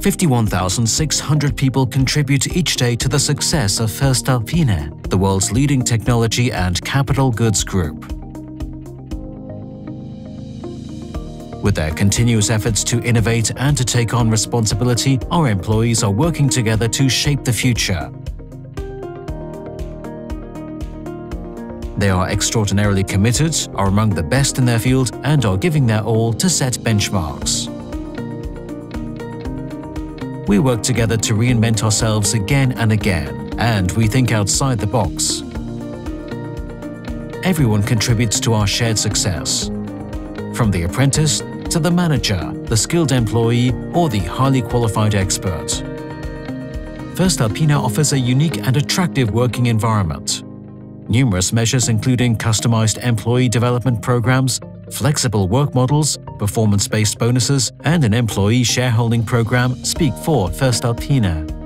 51,600 people contribute each day to the success of voestalpine, the world's leading technology and capital goods group. With their continuous efforts to innovate and to take on responsibility, our employees are working together to shape the future. They are extraordinarily committed, are among the best in their field and are giving their all to set benchmarks. We work together to reinvent ourselves again and again, and we think outside the box. Everyone contributes to our shared success, from the apprentice to the manager, the skilled employee, or the highly qualified expert. voestalpine offers a unique and attractive working environment. Numerous measures including customized employee development programs, flexible work models, performance-based bonuses, and an employee shareholding program speak for voestalpine.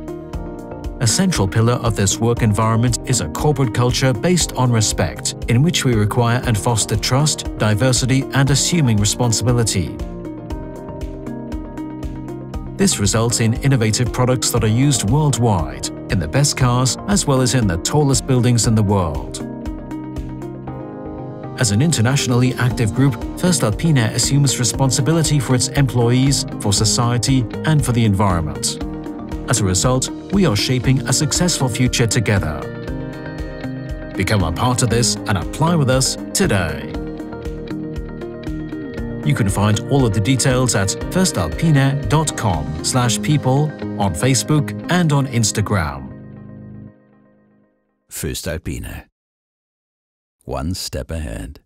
A central pillar of this work environment is a corporate culture based on respect, in which we require and foster trust, diversity, and assuming responsibility. This results in innovative products that are used worldwide, in the best cars as well as in the tallest buildings in the world. As an internationally active group, voestalpine assumes responsibility for its employees, for society, and for the environment. As a result, we are shaping a successful future together. Become a part of this and apply with us today. You can find all of the details at voestalpine.com slash people on Facebook and on Instagram. voestalpine. One step ahead.